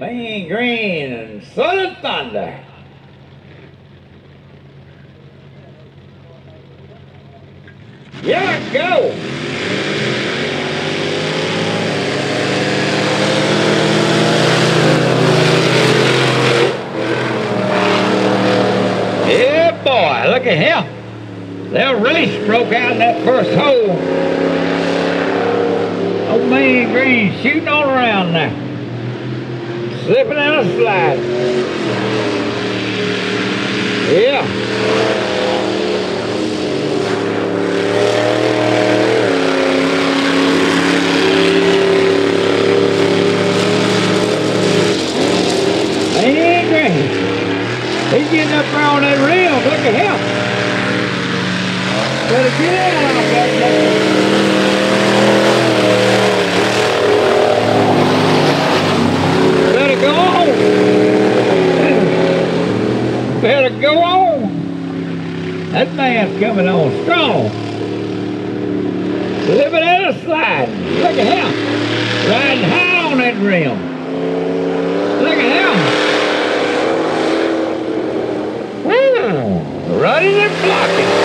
Mean Green and Southern Thunder. Yeah, go! Yeah, boy, look at him. They'll really stroke out in that first hole. Old Mean Green shooting all around now. Slipping and a sliding. Yeah. He's getting up there on that rim. Look at him. Better get out of that. said, go on. That man's coming on strong. Living at a slide. Look at him. Riding high on that rim. Look at him. Woo, Running and blocking.